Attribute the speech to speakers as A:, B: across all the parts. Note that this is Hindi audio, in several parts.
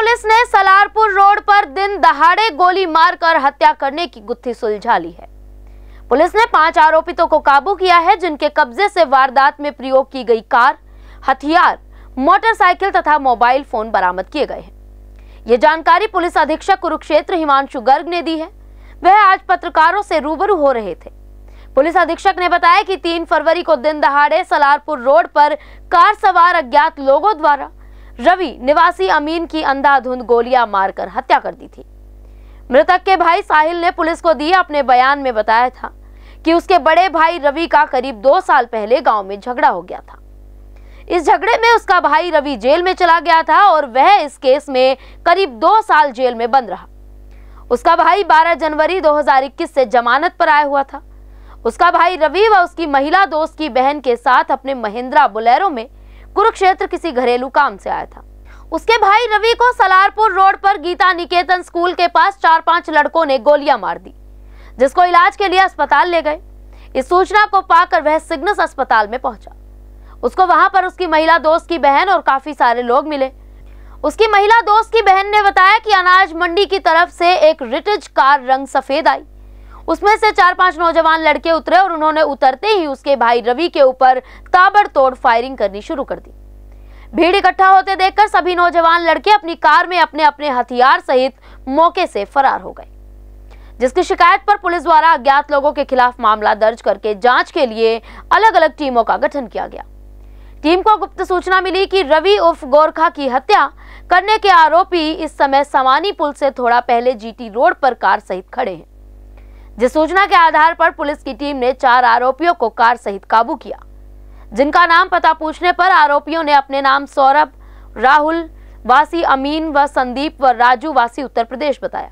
A: पुलिस ने सलारपुर रोड पर दिन दहाड़े गोली मारकर हत्या करने की गुत्थी सुलझा ली है। पुलिस ने पाँच आरोपितों को काबू किया है, जिनके कब्जे से वारदात में प्रयोग की गई कार, हथियार, मोटरसाइकिल तथा मोबाइल फ़ोन बरामद किए गए हैं। ये जानकारी पुलिस अधीक्षक कुरुक्षेत्र हिमांशु गर्ग ने दी है। वह आज पत्रकारों से रूबरू हो रहे थे। पुलिस अधीक्षक ने बताया कि तीन फरवरी को दिन दहाड़े सलारपुर रोड पर कार सवार अज्ञात लोगों द्वारा रवि निवासी अमीन की अंधाधुंध गोलियाँ मारकर हत्या कर दी थी। मृतक के भाई साहिल ने पुलिस को दिए अपने बयान में बताया था कि उसके बड़े भाई रवि का करीब दो साल पहले गाँव में झगड़ा हो गया था। इस झगड़े में उसका भाई रवि जेल में चला गया था और वह इस केस में करीब दो साल जेल में बंद रहा। उसका भाई 12 जनवरी 2021 से जमानत पर आया हुआ था। उसका भाई रवि व उसकी महिला दोस्त की बहन के साथ अपने महिंद्रा बुलेरो में कुरुक्षेत्र किसी घरेलू काम से आया था। उसके भाई रवि को सलारपुर रोड पर गीता निकेतन स्कूल के पास चार पाँच लड़कों ने गोलियाँ मार दी, जिसको इलाज के लिए अस्पताल ले गए। इस सूचना को पाकर वह सिग्नस अस्पताल में पहुँचा। उसको वहाँ पर उसकी महिला दोस्त की बहन और काफ़ी सारे लोग मिले। उसकी महिला दोस्त की बहन ने बताया कि अनाज मंडी की तरफ़ से एक रिटिज कार रंग सफ़ेद आई। उसमें से चार पाँच नौजवान लड़के उतरे और उन्होंने उतरते ही उसके भाई रवि के ऊपर ताबड़तोड़ फायरिंग करनी शुरू कर दी। भीड़ इकट्ठा होते देखकर सभी नौजवान लड़के अपनी कार में अपने अपने हथियार सहित मौके से फरार हो गए, जिसकी शिकायत पर पुलिस द्वारा अज्ञात लोगों के खिलाफ मामला दर्ज करके जाँच के लिए अलग अलग टीमों का गठन किया गया। टीम को गुप्त सूचना मिली कि रवि उर्फ़ गोरखा की हत्या करने के आरोपी इस समय समानी पुल से थोड़ा पहले जीटी रोड पर कार सहित खड़े हैं। जिस सूचना के आधार पर पुलिस की टीम ने चार आरोपियों को कार सहित काबू किया। जिनका नाम पता पूछने पर आरोपियों ने अपने नाम सौरभ, राहुल, वासी अमीन व वा संदीप व राजू वासी उत्तर प्रदेश बताया।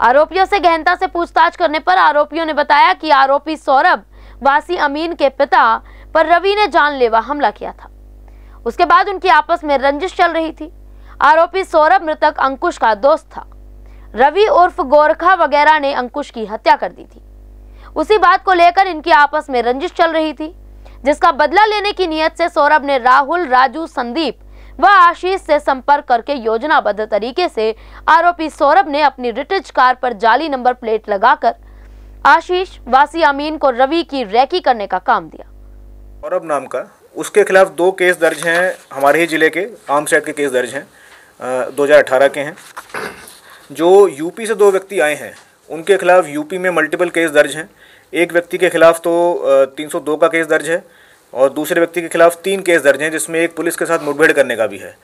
A: आरोपियों से गहनता से पूछताछ करने पर आरोपियों ने बताया कि आरोपी सौरभ, वासी अमीन के पिता पर रवि ने जानलेवा हमला किया था। उसके बाद उनकी आपस में रंजिश चल रही थी। आरोपी सौरभ मृतक अंकुश का दोस्त था। रवि उर्फ़ गोरखा वगैरह ने अंकुश की हत्या कर दी थी। उसी बात को लेकर इनकी आपस में रंजिश चल रही थी, जिसका बदला लेने की नियत से सौरभ ने राहुल, राजू, संदीप व आशीष से संपर्क करके योजनाबद्ध तरीके से आरोपी सौरभ ने अपनी रिटिज कार पर जाली नंबर प्लेट लगाकर आशीष, वासी अमीन को रवि की रैकी करने का काम दिया।
B: सौरभ नाम का। उसके खिलाफ दो केस दर्ज हैं, हमारे ही ज़िले के आम सेट के केस दर्ज हैं दो हज़ार अठारह के हैं। जो यूपी से दो व्यक्ति आए हैं, उनके खिलाफ यूपी में मल्टीपल केस दर्ज हैं। एक व्यक्ति के खिलाफ तो तीन सौ दो का केस दर्ज है और दूसरे व्यक्ति के खिलाफ तीन केस दर्ज हैं, जिसमें एक पुलिस के साथ मुठभेड़ करने का भी है।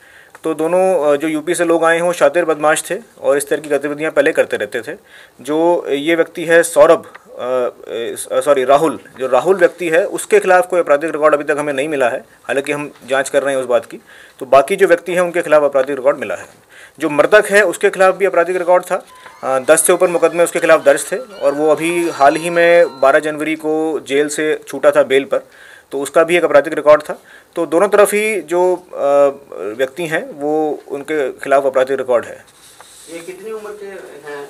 B: तो दोनों जो यूपी से लोग आए हैं, वो शातिर बदमाश थे और इस तरह की गतिविधियाँ पहले करते रहते थे। जो ये व्यक्ति है सौरभ सॉरी, राहुल, जो राहुल व्यक्ति है, उसके खिलाफ कोई आपराधिक रिकॉर्ड अभी तक हमें नहीं मिला है। हालाँकि हम जाँच कर रहे हैं उस बात की। तो बाकी जो व्यक्ति हैं, उनके खिलाफ आपराधिक रिकॉर्ड मिला है। जो मृतक है, उसके खिलाफ भी आपराधिक रिकॉर्ड था। दस से ऊपर मुकदमे उसके खिलाफ दर्ज थे और वो अभी हाल ही में बारह जनवरी को जेल से छूटा था बेल पर। तो उसका भी एक आपराधिक रिकॉर्ड था। तो दोनों तरफ़ ही जो व्यक्ति हैं वो उनके खिलाफ आपराधिक रिकॉर्ड है।
C: ये कितनी उम्र के हैं?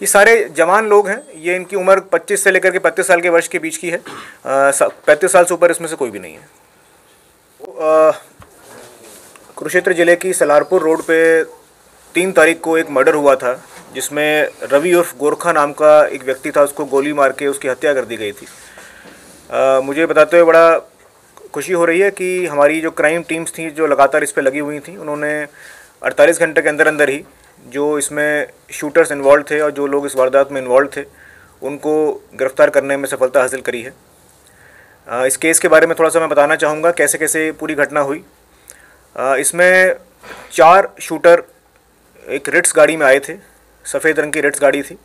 B: ये सारे जवान लोग हैं। ये इनकी उम्र 25 से लेकर के 35 साल के वर्ष के बीच की है। पैंतीस साल से ऊपर इसमें से कोई भी नहीं है। कुरुक्षेत्र ज़िले की सलारपुर रोड पे तीन तारीख को एक मर्डर हुआ था जिसमें रवि उर्फ़ गोरखा नाम का एक व्यक्ति था उसको गोली मार के उसकी हत्या कर दी गई थी। आ, मुझे बताते हुए बड़ा खुशी हो रही है कि हमारी जो क्राइम टीम्स थी जो लगातार इस पर लगी हुई थी उन्होंने 48 घंटे के अंदर अंदर ही जो इसमें शूटर्स इन्वॉल्व थे और जो लोग इस वारदात में इन्वॉल्व थे उनको गिरफ़्तार करने में सफलता हासिल करी है। इस केस के बारे में थोड़ा सा मैं बताना चाहूँगा कैसे कैसे पूरी घटना हुई। इसमें चार शूटर एक रिट्स गाड़ी में आए थे सफ़ेद रंग की रिट्स गाड़ी थी।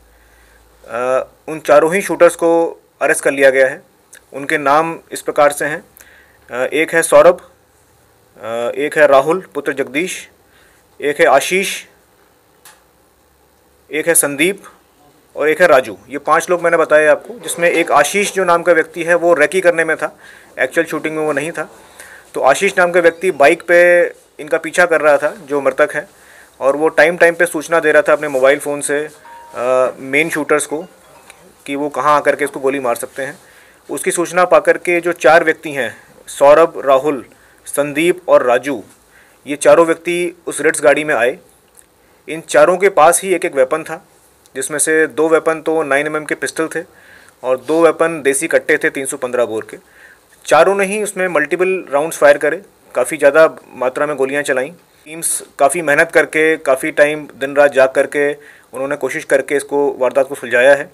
B: उन चारों ही शूटर्स को अरेस्ट कर लिया गया है। उनके नाम इस प्रकार से हैं। एक है सौरभ एक है राहुल, पुत्र जगदीश, एक है आशीष, एक है संदीप और एक है राजू। ये पाँच लोग मैंने बताया आपको, जिसमें एक आशीष जो नाम का व्यक्ति है, वो रैकी करने में था। एक्चुअल शूटिंग में वो नहीं था। तो आशीष नाम का व्यक्ति बाइक पे इनका पीछा कर रहा था, जो मृतक है, और वो टाइम टाइम पे सूचना दे रहा था अपने मोबाइल फ़ोन से मेन शूटर्स को, कि वो कहाँ आकर के इसको गोली मार सकते हैं। उसकी सूचना पा के जो चार व्यक्ति हैं, सौरभ, राहुल, संदीप और राजू, ये चारों व्यक्ति उस रिट्स गाड़ी में आए। इन चारों के पास ही एक एक वेपन था, जिसमें से दो वेपन तो नाइन एम के पिस्टल थे और दो वेपन देसी कट्टे थे 315 बोर के। चारों ने ही उसमें मल्टीपल राउंड्स फायर करे, काफ़ी ज़्यादा मात्रा में गोलियाँ चलाईं। टीम्स काफ़ी मेहनत करके, काफ़ी टाइम दिन रात जाग करके उन्होंने कोशिश करके इसको वारदात को सुलझाया है।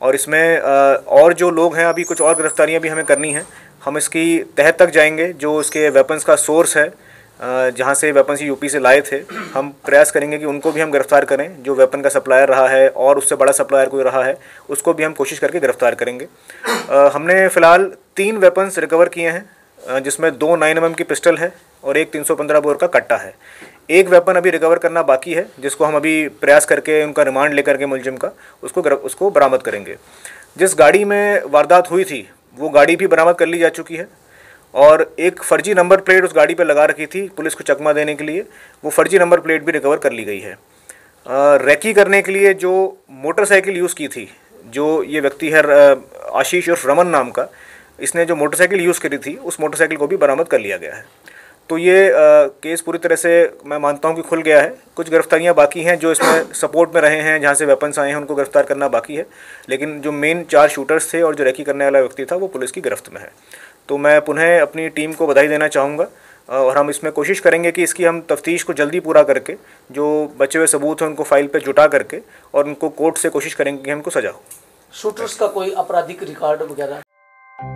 B: और इसमें और जो लोग हैं, अभी कुछ और गिरफ्तारियाँ भी हमें करनी हैं। हम इसकी तह तक जाएँगे, जो इसके वेपन्स का सोर्स है जहाँ से वेपन्स यूपी से लाए थे। हम प्रयास करेंगे कि उनको भी हम गिरफ़्तार करें, जो वेपन का सप्लायर रहा है, और उससे बड़ा सप्लायर कोई रहा है, उसको भी हम कोशिश करके गिरफ़्तार करेंगे। हमने फ़िलहाल तीन वेपन्स रिकवर किए हैं जिसमें दो नाइन एम की पिस्टल है, और एक 315 बोर का कट्टा है। एक वेपन अभी रिकवर करना बाकी है, जिसको हम अभी प्रयास करके, उनका रिमांड लेकर के मुलजिम का, उसको उसको बरामद करेंगे। जिस गाड़ी में वारदात हुई थी, वो गाड़ी भी बरामद कर ली जा चुकी है। और एक फर्जी नंबर प्लेट उस गाड़ी पर लगा रखी थी, पुलिस को चकमा देने के लिए, वो फर्जी नंबर प्लेट भी रिकवर कर ली गई है। रैकी करने के लिए जो मोटरसाइकिल यूज़ की थी, जो ये व्यक्ति है आशीष उर्फ़ रमन नाम का, इसने जो मोटरसाइकिल यूज़ करी थी, उस मोटरसाइकिल को भी बरामद कर लिया गया है। तो ये आ, केस पूरी तरह से मैं मानता हूँ कि खुल गया है। कुछ गिरफ्तारियाँ बाकी हैं जो इसमें सपोर्ट में रहे हैं जहाँ से वेपन्स आए हैं उनको गिरफ़्तार करना बाकी है। लेकिन जो मेन चार शूटर्स थे और जो रैकी करने वाला व्यक्ति था वो पुलिस की गिरफ्त में है। तो मैं पुनः अपनी टीम को बधाई देना चाहूँगा और हम इसमें कोशिश करेंगे कि इसकी हम तफ्तीश को जल्दी पूरा करके जो बचे हुए सबूत हैं उनको फ़ाइल पे जुटा करके और उनको कोर्ट से कोशिश करेंगे कि हमको सजा हो।
D: शूटर्स का कोई आपराधिक रिकॉर्ड वगैरह?